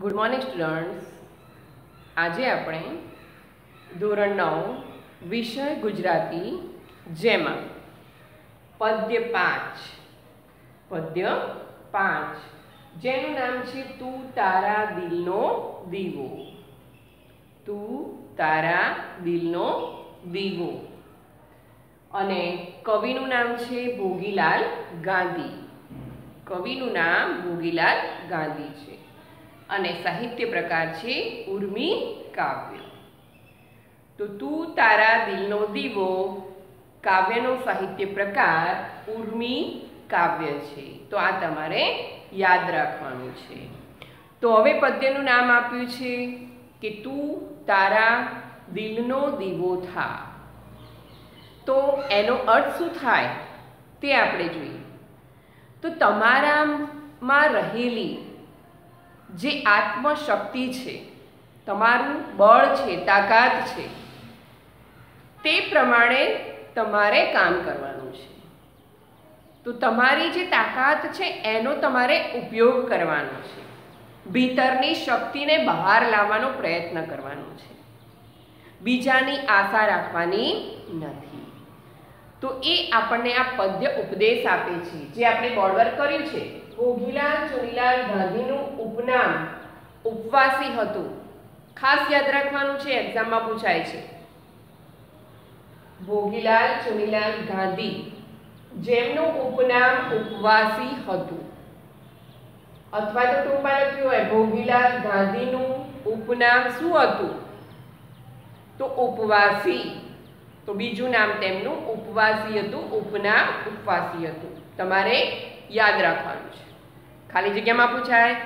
Good morning students આજે આપણે ધોરણ નવ, વિષય ગુજરાતી, જેમાં પદ્ય પાંચ. પદ્ય પાંચ. જેનું નામ છે તું તારા દિલનો દીવો. તું તારા દિલનો દીવો. અને કવિનું નામ છે ભોગીલાલ ગાંધી. કવિનું નામ ભોગીલાલ ગાંધી છે. અને સાહિત્ય પ્રકાર છે ઉર્મી કાવ્ય. તો તું તારા દિલનો દીવો, કાવ્યનો સાહિત્ય પ્રકાર ઉર્મી કાવ્ય છે. તો આ તમારે યાદ રાખવાનું છે. તો હવે પદ્યનું નામ આપ્યું છે કે તું તારા દિલનો દીવો થા. તો એનો અર્થ શું થાય તે આપણે જોઈએ. તો તમારામાં રહેલી જે આત્મશક્તિ છે, તમારું બળ છે, તાકાત છે, તે પ્રમાણે તમારે કામ કરવાનું છે. તો તમારી જે તાકાત છે, એનો તમારે ઉપયોગ કરવાનો છે. ભીતરની શક્તિને બહાર લાવવાનો પ્રયત્ન કરવાનો છે. બીજાની આશા રાખવાની નથી. તો એ આપણને આ પદ્ય ઉપદેશ આપે છે, જે આપણે બોર્ડર કર્યું છે. ભોગીલાલ ચુનીલાલ ગાંધીનું ઉપનામ ઉપવાસી હતું. ખાસ યાદ રાખવાનું છે, એક્ઝામમાં પૂછાય છે. ભોગીલાલ ચુનીલાલ ગાંધી, જેમનું ઉપનામ ઉપવાસી હતું. અથવા તો ટૂંકમાં લખ્યું હોય, ભોગીલાલ ગાંધીનું ઉપનામ શું હતું? તો ઉપવાસી. તો બીજું નામ તેમનું ઉપવાસી હતું, ઉપનામ ઉપવાસી હતું. તમારે યાદ રાખવાનું છે. ખાલી જગ્યામાં પૂછાય,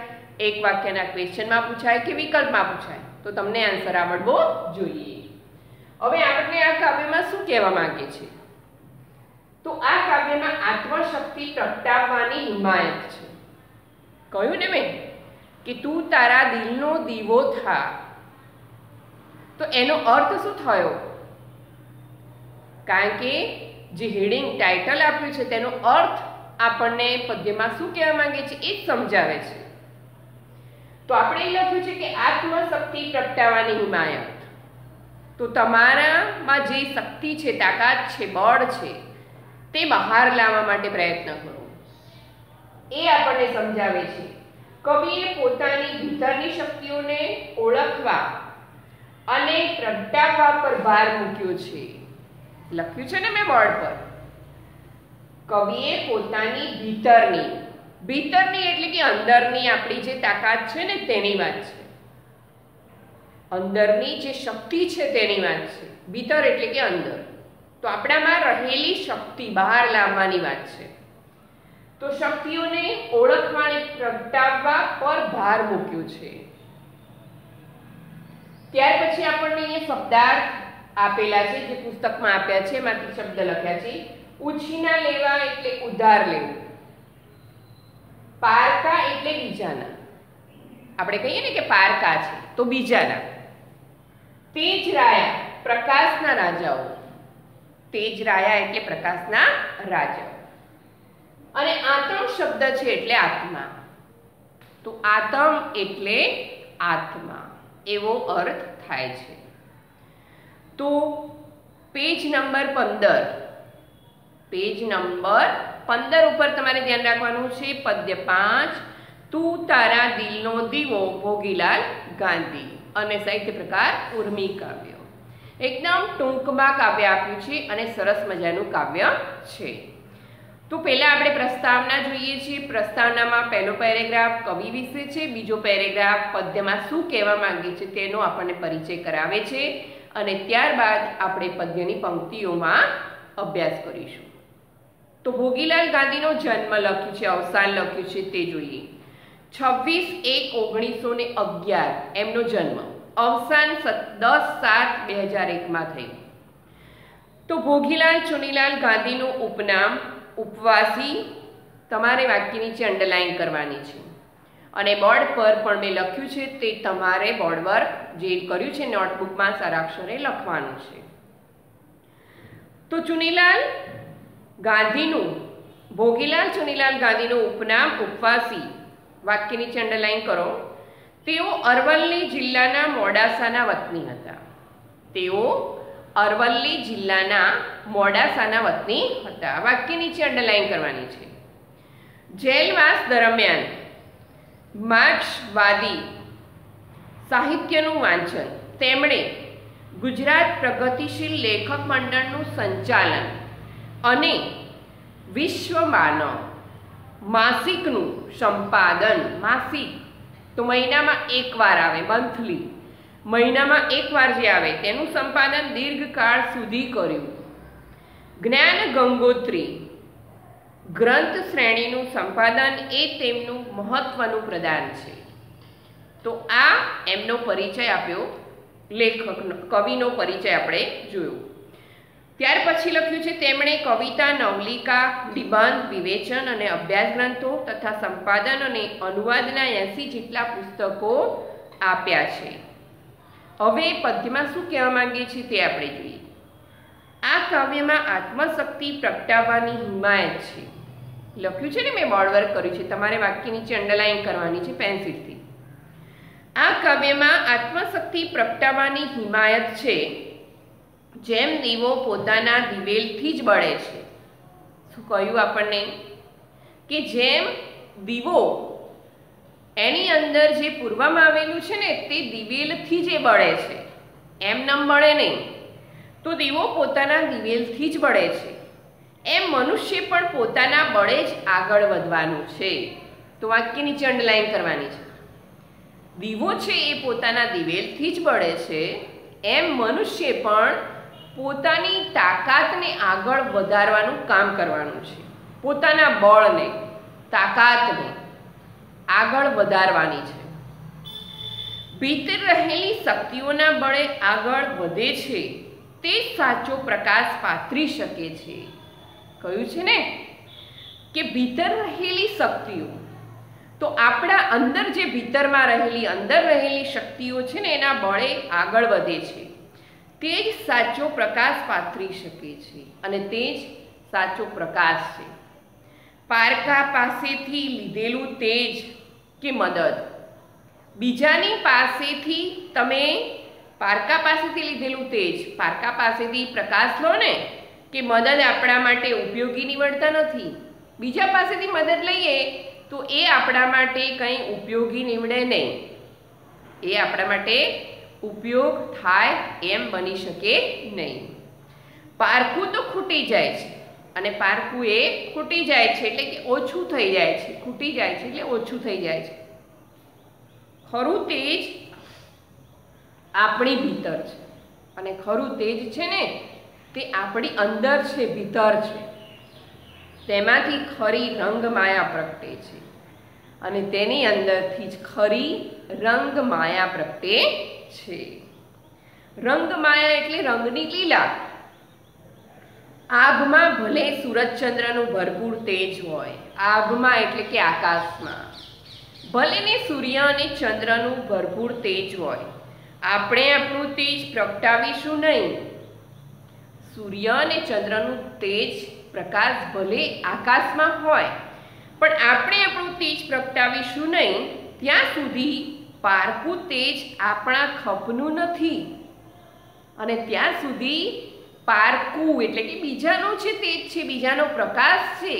એક વાક્યના ક્વેશ્ચનમાં પૂછાય કે વિકલ્પમાં પૂછાય? તો તમને આન્સર આવડવો જોઈએ. હવે આપણે આ કાવ્યમાં શું કહેવા માંગીએ છીએ? તો આ કાવ્યમાં આત્મશક્તિ પ્રગટાવવાની હિમાયત છે. કહ્યું ને મેં કે તું તારા દિલનો દીવો થા. તો એનો અર્થ શું થયો? કારણ કે જે હેડિંગ ટાઇટલ આપ્યું છે તેનો અર્થ આપણને પદ્યમાં શું કહેવા માંગે છે એ સમજાવે છે. તો આપણે એ લખ્યું છે કે આત્મશક્તિ પ્રગટાવવાની હિમાયત. તો તમારામાં જે શક્તિ છે, તાકાત છે, બળ છે, તે બહાર લાવવા માટે પ્રયત્ન કરો. એ આપણને સમજાવે છે. કવિએ પોતાની ભીતરની શક્તિઓને ઓળખવા અને પ્રગટાવવા પર ભાર મૂક્યો છે. લખ્યું છે ને મેં બોર્ડ પર? કવિએ પોતાની ભીતરની ભીતરની એટલે કે અંદરની આપણી જે તાકાત છે ને તેની વાત છે. અંદરની જે શક્તિ છે તેની વાત છે. ભીતર એટલે કે અંદર. તો આપણામાં રહેલી શક્તિ બહાર લાવવાની વાત છે. તો શક્તિઓને ઓળખવાને પ્રગટાવવા પર ભાર મૂક્યો છે. ત્યાર પછી આપણને અહીંયા શબ્દાર્થ આપેલા છે, જે પુસ્તકમાં આપ્યા છે, એમાંથી શબ્દ લખ્યા છે. ઉછીના લેવા એટલે ઉધાર લેવું. પારકા એટલે બીજાના. આપણે કહીએ ને કે પારકા છે, તો બીજાના. તેજ રાયા પ્રકાશના રાજાઓ. તેજ રાયા એટલે પ્રકાશના રાજાઓ. અને આતમ શબ્દ છે એટલે આત્મા. તો આતમ એટલે આત્મા. એવો અર્થ થાય છે. તો પેજ નંબર પંદર. પેજ નંબર પંદર ઉપર તમારે ધ્યાન રાખવાનું છે. પદ્ય પાંચ, તું તારા દિલનો દીવો, ભોગીલાલ ગાંધી. અને સાહિત્ય પ્રકાર ઉર્મી કાવ્ય. એકદમ ટૂંકમાં કાવ્ય આપ્યું છે અને સરસ મજાનું કાવ્ય છે. તો પહેલાં આપણે પ્રસ્તાવના જોઈએ છીએ. પ્રસ્તાવનામાં પહેલો પેરેગ્રાફ કવિ વિશે છે. બીજો પેરેગ્રાફ પદ્યમાં શું કહેવા માંગે છે તેનો આપણને પરિચય કરાવે છે. અને ત્યારબાદ આપણે પદ્યની પંક્તિઓમાં અભ્યાસ કરીશું. તો ભોગીલાલ ગાંધીનો જન્મ લખ્યું છે, અવસાન લખ્યું છે તે જોઈએ. છવ્વીસ એક ઓગણીસો ને અગિયાર, એમનો જન્મ. અવસાન દસ સાત બે હજાર એકમાં થયું તો ભોગીલાલ ચુનીલાલ ગાંધીનું ઉપનામ ઉપવાસી તમારે વાક્ય નીચે અંડરલાઈન કરવાની છે. અને બોર્ડ પર પણ મેં લખ્યું છે, તે તમારે બોર્ડ પર જે કર્યું છે નોટબુકમાં સારાક્ષરે લખવાનું છે. તો ચુનીલાલ ગાંધીનું, ભોગીલાલ ચુનીલાલ ગાંધીનું ઉપનામ ઉપવાસી. વાક્ય નીચે અંડરલાઈન કરો. તેઓ અરવલ્લી જિલ્લાના મોડાસાના વતની હતા. તેઓ અરવલ્લી જિલ્લાના મોડાસાના વતની હતા. વાક્ય નીચે અંડરલાઈન કરવાની છે. જેલવાસ દરમિયાન માર્ક્સવાદી સાહિત્યનું વાંચન. તેમણે ગુજરાત પ્રગતિશીલ લેખક મંડળનું સંચાલન અને વિશ્વ માનવ માસિકનું સંપાદન, માસિક. તો મહિનામાં એકવાર આવે મંથલી મહિનામાં એકવાર જે આવે, તેનું સંપાદન દીર્ઘકાળ સુધી કર્યું. જ્ઞાન ગંગોત્રી. ગ્રંથ શ્રેણીનું સંપાદન એ તેમનું મહત્વનું પ્રદાન છે. તો આ એમનો પરિચય આપ્યો, લેખકનો, કવિનો પરિચય આપણે જોયો. ત્યાર પછી લખ્યું છે, તેમણે કવિતા, નવલિકા નિબંધ વિવેચન અને અભ્યાસ ગ્રંથો તથા સંપાદન અને અનુવાદના એંસી જેટલા પુસ્તકો આપ્યા છે. હવે પદ્યમાં શું કહેવા માંગીએ છીએ તે આપણે જોઈએ. આ કાવ્યમાં આત્મશક્તિ પ્રગટાવવાની હિમાયત છે. લખ્યું છે ને મેં બોર્ડ વર્ક કર્યું છે, તમારે વાક્ય નીચે અંડરલાઇન કરવાની છે, પેન્સિલથી. આ કાવ્યમાં આત્મશક્તિ પ્રગટાવવાની હિમાયત છે. જેમ દીવો પોતાના દિવેલથી જ બળે છે. શું કહ્યું આપણને? કે જેમ દીવો એની અંદર જે પૂરવામાં આવેલું છે ને, તે દિવેલથી જ એ બળે છે. એમ નમ બળે નહીં. તો દીવો પોતાના દિવેલથી જ બળે છે. એમ મનુષ્ય પણ પોતાના બળે જ આગળ વધવાનું છે. તો વાક્ય નીચે કરવાની છે. દીવો છે એ પોતાના દિવેલથી જ બળે છે. એમ મનુષ્ય પણ પોતાની તાકાતને આગળ વધારવાનું કામ કરવાનું છે. પોતાના બળને, તાકાતને આગળ વધારવાની છે. ભીતર રહેલી શક્તિઓના બળે આગળ વધે છે, તે સાચો પ્રકાશ પાથરી શકે છે. કહ્યું છે ને? કે ભીતર રહેલી શક્તિઓ, તો આપણા અંદર જે ભીતરમાં રહેલી, અંદર રહેલી શક્તિઓ છે ને, એના બળે આગળ વધે છે. તે જ સાચો પ્રકાશ પાથરી શકે છે અને તે જ સાચો પ્રકાશ છે. પારકા પાસેથી લીધેલું તેજ કે મદદ. બીજાની પાસેથી તમે પારકા પાસેથી લીધેલું તેજ, પારકા પાસેથી પ્રકાશ લો ને, કે મદદ આપણા માટે ઉપયોગી નીવડતા નથી. બીજા પાસેથી મદદ લઈએ તો એ આપણા માટે કંઈ ઉપયોગી નીવડે નહીં. એ આપણા માટે ઉપયોગ થાય એમ બની શકે નહીં. પારખું તો ખૂટી જાય છે અને પારકું એ ખૂટી જાય છે એટલે કે ઓછું થઈ જાય છે. ખૂટી જાય છે એટલે ઓછું થઈ જાય છે. ખરું તેજ આપણી ભીતર છે. અને ખરું તેજ છે ને, તે આપણી અંદર છે, ભીતર છે. તેમાંથી ખરી રંગ માયા પ્રગટે છે. અને તેની અંદરથી જ ખરી રંગ માયા પ્રગટે છે. રંગ માયા એટલે રંગની લીલા. આભમાં ભલે સૂરજચંદ્રનું ભરપૂર તેજ હોય આભમાં એટલે કે આકાશમાં. ભલે ને સૂર્ય અને ચંદ્રનું ભરપૂર તેજ હોય, આપણે આપણું તેજ પ્રગટાવીશું નહીં. સૂર્ય અને ચંદ્રનું તેજ પ્રકાશ ભલે આકાશમાં હોય, પણ આપણે આપણું તેજ પ્રગટાવીશું નહીં. ત્યાં સુધી પારકું તેજ આપણા ખપનું નથી. અને ત્યાં સુધી પારકું એટલે કે બીજાનું છે તેજ છે, બીજાનો પ્રકાશ છે,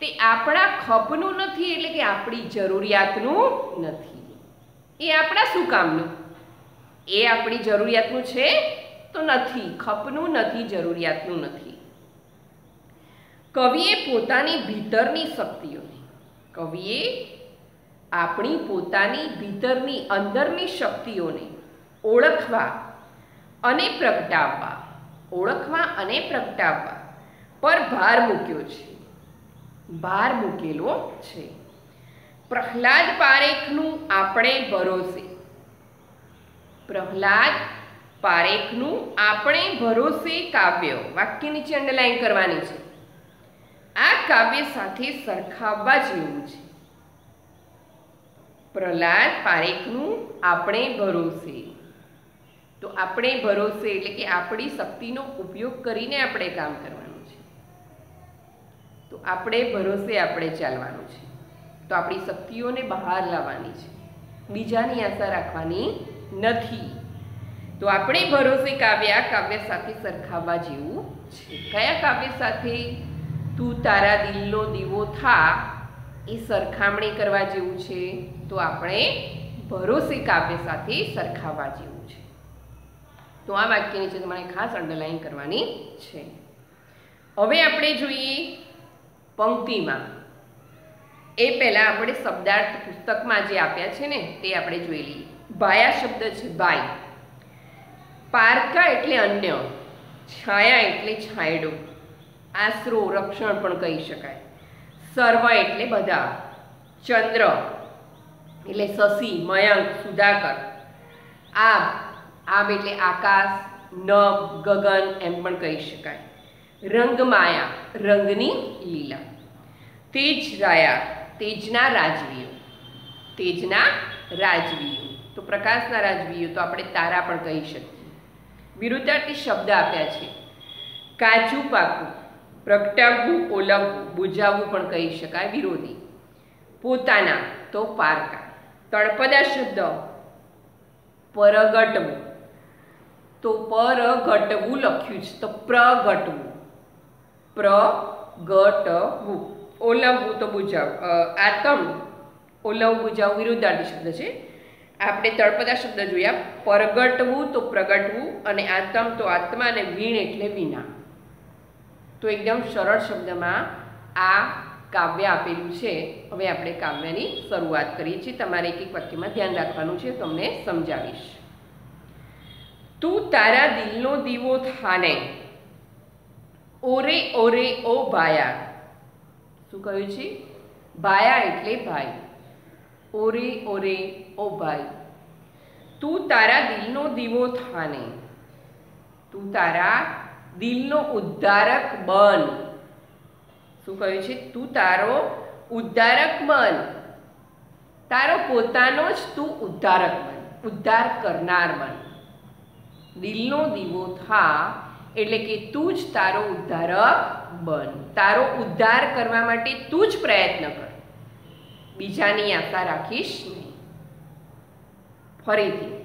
તે આપણા ખપનું નથી એટલે કે આપણી જરૂરિયાતનું નથી. એ આપણા શું કામનું? એ આપણી જરૂરિયાતનું છે તો નથી ખપનું નથી, જરૂરિયાતનું નથી. કવિએ પોતાની ભીતરની શક્તિઓને, કવિએ આપણી પોતાની ભીતરની અંદરની શક્તિઓને ઓળખવા અને પ્રગટાવવા. ઓળખવા અને પ્રગટાવવા. પર ભાર મૂક્યો છે. ભાર મૂકેલો છે. પ્રહલાદ પારેખનું આપણે ભરોસે. પ્રહલાદ પારેખનું આપણે ભરોસે કાવ્ય. વાક્ય નીચે અંડરલાઈન કરવાની છે. આ કાવ્ય સાથે સરખાવવા જેવું છે. પ્રહલાદ પારેખનું આપણે ભરોસે. તો આપણે ભરોસે એટલે કે આપણી શક્તિનો ઉપયોગ કરીને આપણે કામ કરવાનું છે. તો આપણે ભરોસે આપણે ચાલવાનું છે. તો આપણી શક્તિઓને બહાર લાવવાની છે. બીજાની આશા રાખવાની નથી. તો આપણે ભરોસે કાવ્ય કાવ્ય સાથે સરખાવવા જેવું છે. કયા કાવ્ય સાથે? તું તારા દિલનો દીવો થા એ સરખામણી કરવા જેવું છે, તો આપણે ભરોસે કાવ્ય સાથે સરખાવવા જેવું છે. તો આ વાક્ય નીચે તમારે ખાસ અંડરલાઈન કરવાની છે. હવે આપણે જોઈએ પંક્તિમાં. એ પહેલાં આપણે શબ્દાર્થ પુસ્તકમાં જે આપ્યા છે ને, તે આપણે જોઈ લઈએ. ભાયા શબ્દ છે ભાઈ પારકા એટલે અન્ય, છાયા એટલે છાંયડો. આશરો, રક્ષણ પણ કહી શકાય. સર્વ એટલે બધા. ચંદ્ર એટલે શશી, મયંક, સુધાકર. આબ આબ એટલે આકાશ નભ ગગન એમ પણ કહી શકાય. રંગમાયા, રંગની લીલા. તેજ રાયા તેજના રાજવીઓ. તેજના રાજવીઓ. તો પ્રકાશના રાજવીઓ તો આપણે તારા પણ કહી શકીએ. વિરુદ્ધાર્થી શબ્દ આપ્યા છે. કાચું પાકું પ્રગટાવવું, ઓલવવું, બુજાવવું પણ કહી શકાય વિરોધી. પોતાના તો પારકા. તળપદા શબ્દ પરગટવું. તો પરગટવું લખ્યું છે. તો પ્રગટવું. પ્રગટવું. ઓલવવું તો બુજાવ આતમ ઓલવ બુજાવ વિરુદ્ધાર્થી શબ્દ છે. આપણે તળપદા શબ્દ જોયા. પરગટવું તો પ્રગટવું અને આતમ તો આત્મા અને વીણ એટલે વિના તો એકદમ સરળ શબ્દમાં આ કાવ્ય આપેલું છે. હવે આપણે કાવ્યની શરૂઆત કરીએ છીએ. તમારે એક એક વાક્યમાં ધ્યાન રાખવાનું છે. તમને સમજાવીશ. તું તારા દિલનો દીવો થાને. ઓરે ઓરે ઓ ભાયા. શું કહ્યું છે? ભાયા એટલે ભાઈ. ઓરે ઓરે ઓ ભાઈ. તું તારા દિલનો દીવો થાને. તું તારા દિલનો ઉદ્ધારક બન. શું કહ્યું છે? તું તારો ઉદ્ધારક બન. તારો પોતાનો જ તું ઉદ્ધારક બન. ઉદ્ધાર કરનાર બન. દિલનો દીવો થા એટલે કે તું જ તારો ઉદ્ધારક બન. તારો ઉદ્ધાર કરવા માટે તું જ પ્રયત્ન કર. બીજાની આશા રાખીશ નહીં. ફરીથી,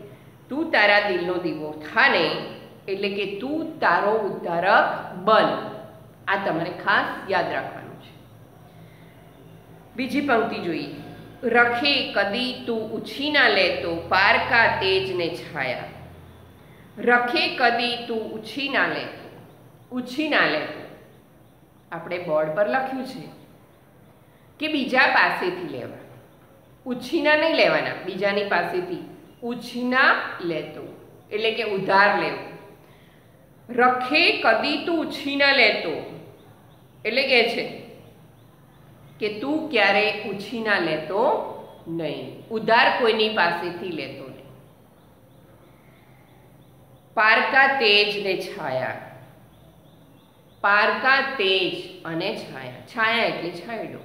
તું તારા દિલનો દીવો થાને એટલે કે તું તારો ઉદ્ધારક બન. આ તમારે ખાસ યાદ રાખવાનું છે. બીજી પંક્તિ જોઈએ. રખે કદી તું ઉછીના લેતો, પારકા તેજને છાયા. રખે કદી તું ઉછીના લેતો ઉછીના લેતો. આપણે બોર્ડ પર લખ્યું છે કે બીજા પાસેથી લેવા. ઉછીના નહીં લેવાના, બીજાની પાસેથી ઉછીના લેતો. એટલે કે ઉધાર લેવું. રખે કદી તું ઉછીન લેતો. એટલે કે છે કે તું ક્યારે ઉછીના લેતો નહીં. ઉધાર કોઈની પાસેથી લેતો નહીં. પારકા તેજ ને છાયા. પારકા તેજ અને છાયા. છાયા એટલે છાયડો.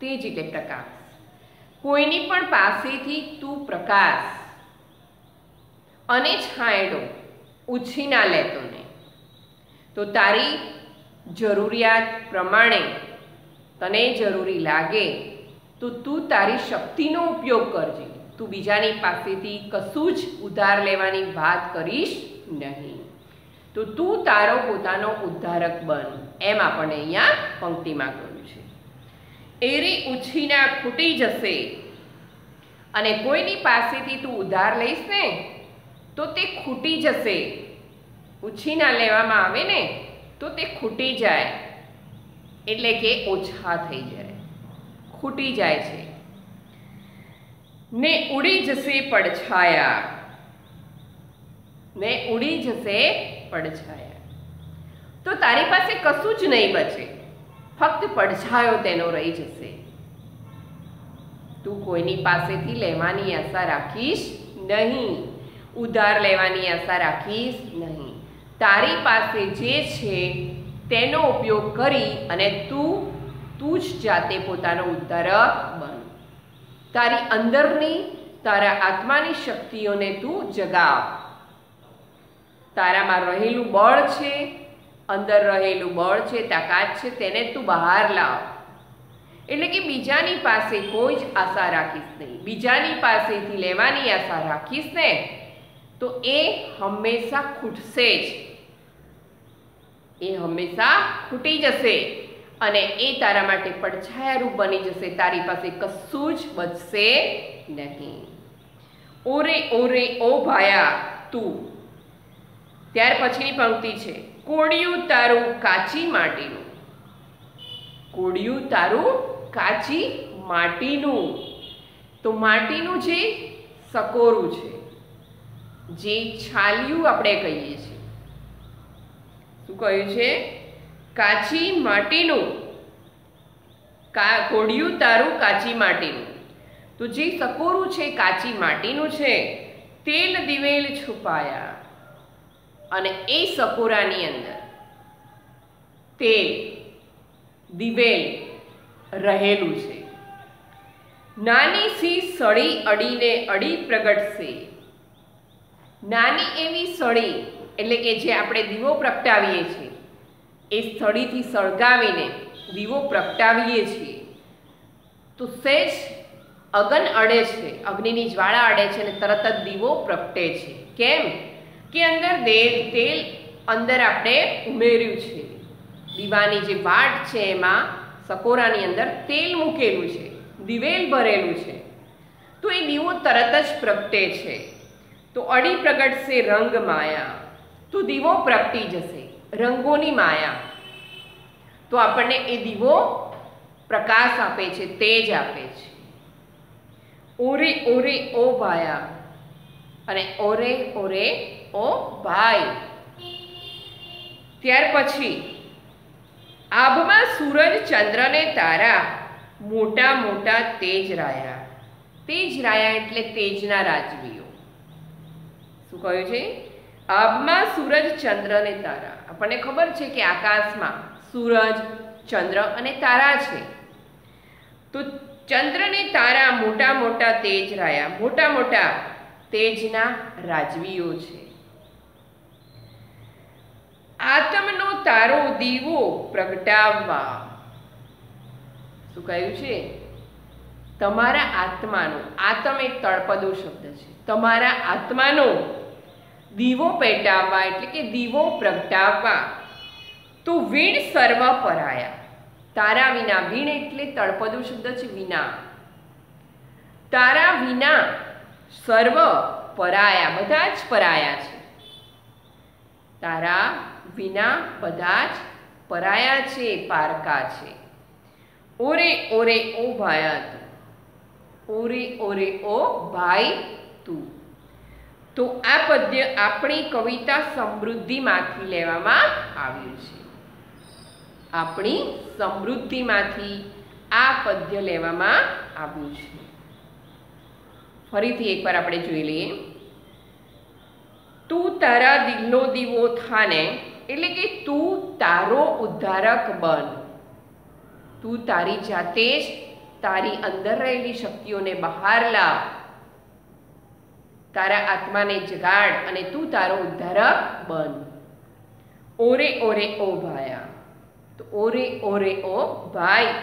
તેજ એટલે પ્રકાશ. કોઈની પણ પાસેથી તું પ્રકાશ અને છાંયડો ઉછીના લેતો તો તારી જરૂરિયાત પ્રમાણે તને જરૂરી લાગે, તો તું તારી શક્તિનો ઉપયોગ કરજે. તું બીજાની પાસેથી કશું જ ઉધાર લેવાની વાત કરીશ નહીં. તો તું તારો પોતાનો ઉદ્ધારક બન, એમ આપણને અહીંયા પંક્તિમાં કહ્યું છે. એરી ઉછીના ખૂટી જશે અને કોઈની પાસેથી તું ઉધાર લઈશ ને, તો તે ખૂટી જશે. ઉછીના લેવામાં આવે ને, તો તે ખૂટી જાય. એટલે કે ઓછા થઈ જાય. ખૂટી જાય છે. ને ઉડી જશે પડછાયા. ને ઉડી જશે પડછાયા. તો તારી પાસે કશું જ નહીં બચે. ફક્ત પડછાયો તેનો રહી જશે. તું કોઈની પાસેથી લેવાની આશા રાખીશ નહીં. ઉધાર લેવાની આશા રાખીશ નહીં. તારી પાસે જે છે, તેનો ઉપયોગ કરી અને તું તું જ જાતે પોતાનો ઉદ્ધારક બન. તારી અંદરની, તારા આત્માની શક્તિઓને તું જગાવ. તારામાં રહેલું બળ છે, અંદર રહેલું બળ છે, તાકાત છે, તેને તું બહાર લાવ. એટલે કે બીજાની પાસે કોઈ જ આશા રાખીશ નહીં. બીજાની પાસેથી લેવાની આશા રાખીશ ને. તો એ હંમેશા ખૂટશે જ. એ હંમેશા ખૂટી જશે. અને એ તારા માટે પડછાયારૂપ બની જશે. તારી પાસે કશું જ બચશે નહીં. ઓરે ઓરે, ઓ ભાયા, તું. ત્યાર પછીની પંક્તિ છે. કોડિયું તારું કાચી માટીનું. કોડિયું તારું કાચી માટીનું. તો માટીનું જે સકોરું છે. જે છાલિયું આપણે કહીએ છીએ. શું કહ્યું છે? કાચી માટીનું, કા કોડિયું તારું કાચી માટીનું. તો જે સકોરું છે કાચી માટીનું છે, તેલ દિવેલ છુપાયા. અને એ સકોરાની અંદર તેલ, દિવેલ રહેલું છે. નાની સી સળી અડીને અડી પ્રગટશે. નાની એવી સળી, એટલે કે જે આપણે દીવો પ્રગટાવીએ છીએ, એ સળીથી સળગાવીને દીવો પ્રગટાવીએ છીએ. તો સહેજ અગન અડે છે, અગ્નિની જ્વાળા અડે છે અને તરત જ દીવો પ્રગટે છે. કેમ? કે અંદર તેલ તેલ અંદર આપણે ઉમેર્યું છે. દીવાની જે વાટ છે એમાં સકોરાની અંદર તેલ મૂકેલું છે, દિવેલ ભરેલું છે. તો એ દીવો તરત જ પ્રગટે છે. તો અડી પ્રગટશે રંગ માયા. તો દીવો પ્રગટી જશે, રંગોની માયા. તો આપણને એ દીવો પ્રકાશ આપે છે, તેજ આપે છે. ઓરે ઓરે, ઓ ભાયા. અને ઓરે ઓરે, ઓ ભાઈ. ત્યાર પછી, આભમાં સૂરજ, ચંદ્ર ને તારા મોટા મોટા તેજ રાયા. તેજ રાયા એટલે તેજના રાજવીઓ. શું કહ્યું છે? આભમાં સૂરજ, ચંદ્ર અને તારા. આપણને ખબર છે કે આકાશમાં સૂરજ, ચંદ્ર અને તારા છે. તો ચંદ્ર ને તારા મોટા મોટા તેજ રાયા, મોટા મોટા તેજના રાજવીઓ છે. આત્મનો તારો દીવો પ્રગટાવવા. શું કહ્યું છે? તમારા આત્માનો, આત્મ એક તળપદો શબ્દ છે. તમારા આત્માનો દીવો પેટાવવા એટલે કે દીવો પ્રગટાવવા. તો વીણ સર્વ પરાયા. તારા વિના વીણ એટલે તળપદું શબ્દ છે વિના. તારા વિના સર્વ પરાયા, બધા જ પરાયા છે. તારા વિના બધા જ પરાયા છે, પારકા છે. ઓરે ઓરે ઓ ભાયા તું. ઓરે ઓરે ઓ ભાઈ તું. તો આ પદ્ય આપણી કવિતા સમૃદ્ધિમાંથી લેવામાં આવ્યું છે. આપણી સમૃદ્ધિમાંથી આ પદ્ય લેવામાં આવ્યું છે. ફરીથી એકવાર આપણે જોઈ લઈએ. તું તારા દિલનો દીવો થાને, એટલે કે તું તારો ઉદ્ધારક બન. તું તારી જાતે જ તારી અંદર રહેલી શક્તિઓને બહાર લાવ. તારા આત્માને જગાડ અને તું તારો ઉદ્ધારક બન. ઓરે ઓરે ઓ ભાયા. તો ઓરે ઓરે ઓ ભાઈ.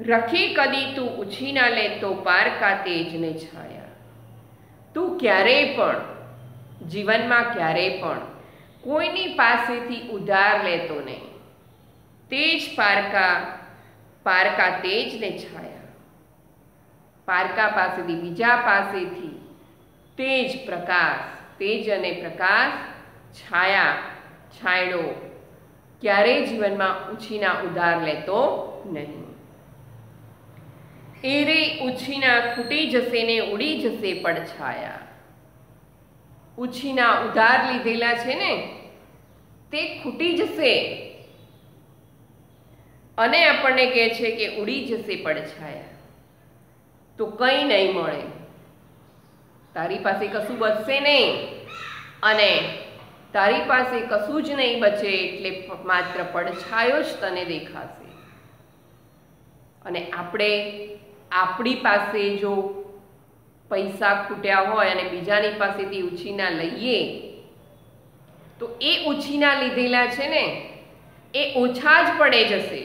રખી કદી તું ઉછી ના લે તો પારકા તેજને છાયા. તું ક્યારેય પણ, જીવનમાં ક્યારેય પણ કોઈની પાસેથી ઉધાર લેતો નહીં. તેજ પારકા પારકા તેજને છાયા. પારકા પાસેથી બીજા પાસેથી તેજ પ્રકાશ, તેજ અને પ્રકાશ, છાયા, છાંયડો. ક્યારેય જીવનમાં ઉછીના ઉધાર લેતો નહીં. એરે ઉછીના ખૂટી જશે ને ઉડી જશે પડછાયા ઉછીના ઉધાર લીધેલા છે ને, તે ખૂટી જશે. અને આપણને કહે છે કે ઉડી જશે પડછાયા તો કંઈ નહીં મળે. તારી પાસે કશું બચશે નહીં. અને તારી પાસે કશું જ નહીં બચે એટલે માત્ર પડછાયો જ તને દેખાશે. અને આપણે આપણી પાસે જો પૈસા ખૂટ્યા હોય અને બીજાની પાસેથી ઉછીના લઈએ, તો એ ઉછીના લીધેલા છે ને, એ ઓછા જ પડે જશે.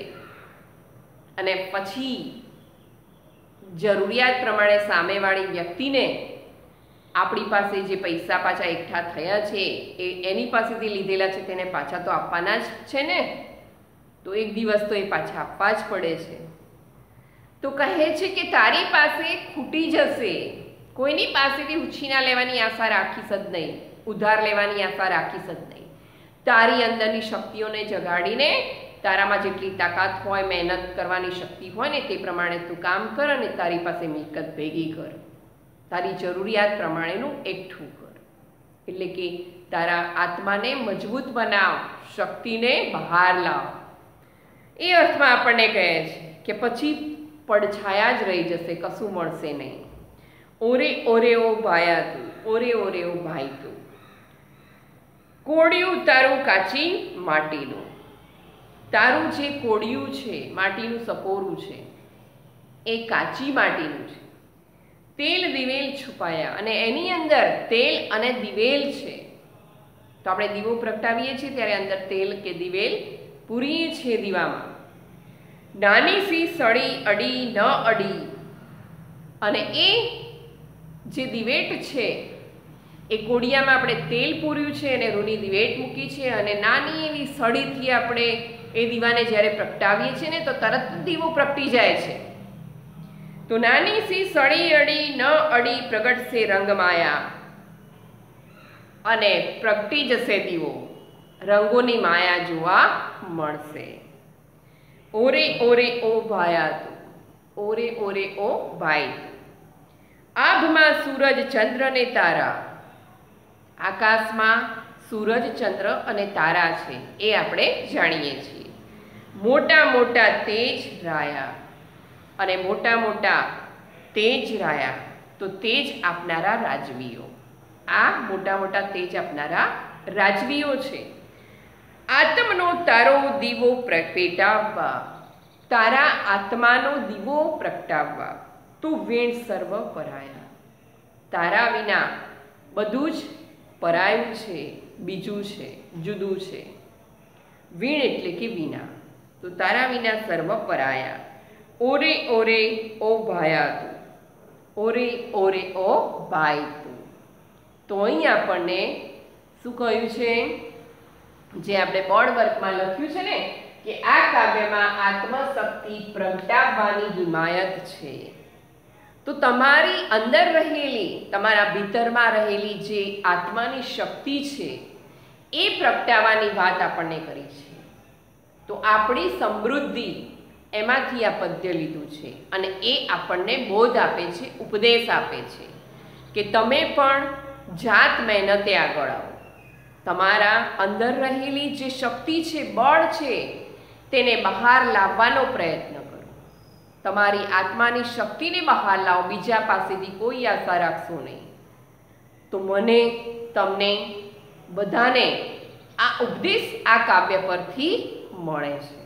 અને પછી જરૂરિયાત પ્રમાણે સામેવાળી વ્યક્તિને આપણી પાસે જે પૈસા પાછા એકઠા થયા છે, એ એની પાસેથી લીધેલા છે, તેને પાછા તો આપવાના જ છે ને? તો એક દિવસ તો એ પાછા આપવા જ પડે છે. તો કહે છે કે તારી પાસે ખૂટી જશે. કોઈની પાસેથી ઉછીના લેવાની આશા રાખી સદ નહીં, ઉધાર લેવાની આશા રાખી સદ નહીં. તારી અંદરની શક્તિઓને જગાડીને, તારામાં જેટલી તાકાત હોય, મહેનત કરવાની શક્તિ હોય ને તે પ્રમાણે તું કામ કર અને તારી પાસે મિલકત ભેગી કર. તારી જરૂરિયાત પ્રમાણેનું એકઠું કર. એટલે કે તારા આત્માને મજબૂત બનાવ, શક્તિને બહાર લાવ. એ અર્થમાં આપણને કહે છે કે પછી પડછાયા જ રહી જશે, કશું મળશે નહીં. ઓરે ઓરે ઓ ભાયા તું, ઓરે ઓરે ઓ ભાઈ તું. કોડિયું તારું કાચી માટીનું. તારું જે કોડિયું છે, માટીનું સપોરું છે, એ કાચી માટીનું છે. તેલ દિવેલ છુપાયા અને એની અંદર તેલ અને દિવેલ છે. તો આપણે દીવો પ્રગટાવીએ છીએ ત્યારે અંદર તેલ કે દિવેલ પૂરીએ છીએ દીવામાં. નાની સી સળી અડી ન અડી. અને એ જે દિવેટ છે, એ કોડિયામાં આપણે તેલ પૂર્યું છે અને રૂની દિવેટ મૂકી છે અને નાની એવી સળીથી આપણે એ દીવાને જ્યારે પ્રગટાવીએ છીએ ને, તો તરત દીવો પ્રગટી જાય છે. તો નાની સી સળી અડી, ન અડી પ્રગટશે રંગમાયા. અને પ્રગટી જશે દીવો. રંગોની માયા જોવા મળશે. ઓરે ઓરે, ઓ ભાયા તું. ઓરે ઓરે, ઓ ભાઈ આભમાં સૂરજ ચંદ્ર ને તારા. આકાશમાં સૂરજ, ચંદ્ર અને તારા છે. એ આપણે જાણીએ છીએ. મોટા મોટા તેજ રાયા. અને મોટા મોટા તેજ રાયા, તો તેજ આપનારા રાજવીઓ. આ મોટા મોટા તેજ આપનારા રાજવીઓ છે. આત્મનો તારો દીવો પ્રગટાવવા, તારા આત્માનો દીવો પ્રગટાવવા, તું વેણ સર્વ પરાયા. તારા વિના બધું જ પરાયું છે, બીજું છે, જુદું છે. વીણ એટલે કે વિના તો તારા વિના સર્વ પરાયા. ઓરે ઓરે ઓ ભાયા તું ઓરે ઓરે ઓ ભાઈ તું તો અહીં આપણને શું કહ્યું છે? જે આપણે બોર્ડ વર્કમાં લખ્યું છે ને, કે આ કાવ્યમાં આત્મશક્તિ પ્રગટાવવાની હિમાયત છે. તો તમારી અંદર રહેલી, તમારા ભીતરમાં રહેલી જે આત્માની શક્તિ છે, એ પ્રગટાવવાની વાત આપણને કરી છે. તો આપણી સમૃદ્ધિ એમાંથી આ પદ્ય લીધું છે. અને એ આપણને બોધ આપે છે, ઉપદેશ આપે છે કે તમે પણ જાત મહેનતે આગળ આવો. તમારા અંદર રહેલી જે શક્તિ છે, બળ છે, તેને બહાર લાવવાનો પ્રયત્ન કરો. તમારી આત્માની શક્તિને બહાર લાવો, બીજા પાસેથી કોઈ આશા રાખશો નહીં. તો મને, તમને બધાને આ ઉપદેશ આ કાવ્ય પરથી મળે છે.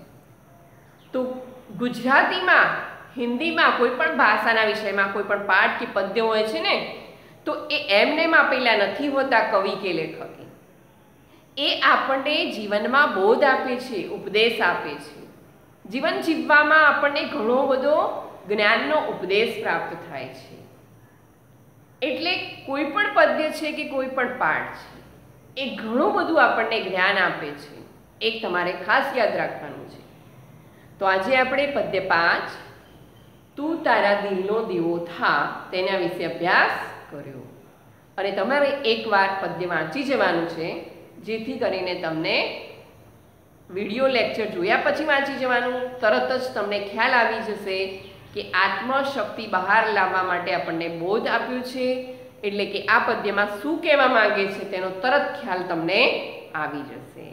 તો ગુજરાતીમાં, હિન્દીમાં કોઈ પણ ભાષાના વિષયમાં કોઈ પણ પાઠ કે પદ્ય હોય છે ને, તો એ એમને આપેલા નથી હોતા કવિ કે લેખકે. એ આપણને જીવનમાં બોધ આપે છે, ઉપદેશ આપે છે. જીવન જીવવામાં આપણને ઘણો બધો જ્ઞાનનો ઉપદેશ પ્રાપ્ત થાય છે. એટલે કોઈ પણ પદ્ય છે કે કોઈ પણ પાઠ છે, એ ઘણું બધું આપણને જ્ઞાન આપે છે. એક તમારે ખાસ યાદ રાખવાનું. તો આજે આપણે પદ્ય પાંચ, તું તારા દિલનો દીવો થા, તેના વિશે અભ્યાસ કર્યો. અને તમારે એકવાર પદ્ય વાંચી જવાનું છે, જેથી કરીને તમને વીડિયો લેક્ચર જોયા પછી વાંચી જવાનું. તરત જ તમને ખ્યાલ આવી જશે કે આત્મશક્તિ બહાર લાવવા માટે આપણને બોધ આપ્યું છે, એટલે કે આ પદ્યમાં શું કહેવા માંગે છે તેનો તરત ખ્યાલ તમને આવી જશે.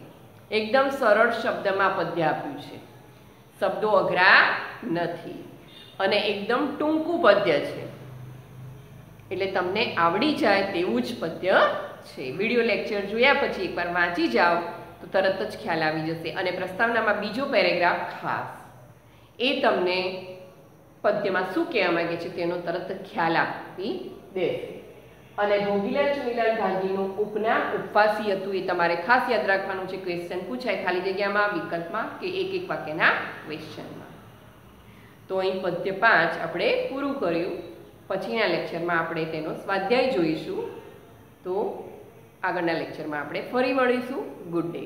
એકદમ સરળ શબ્દમાં પદ્ય આપ્યું છે. શબ્દો અઘરા નથી. અને એકદમ ટૂંકું પદ્ય છે. એટલે તમને આવડી જાય તેવું જ પદ્ય છે. વીડિયો લેક્ચર જોયા પછી એકવાર વાંચી જાઓ, તો તરત જ ખ્યાલ આવી જશે. અને પ્રસ્તાવનામાં બીજો પેરેગ્રાફ ખાસ. એ તમને પદ્યમાં શું કહેવા માંગે છે તેનો તરત ખ્યાલ આપી દેશે. અને ભોગીલાલ ચુનીલાલ ગાંધીનું ઉપનામ ઉપવાસી હતું એ તમારે ખાસ યાદ રાખવાનું છે. ક્વેશ્ચન પૂછાય ખાલી જગ્યામાં, વિકલ્પમાં કે એક એક વાક્યના ક્વેશ્ચનમાં તો અહીં પદ્ય પાંચ આપણે પૂરું કર્યું. પછીના લેક્ચરમાં આપણે તેનો સ્વાધ્યાય જોઈશું. તો આગળના લેક્ચરમાં આપણે ફરી મળીશું. Good day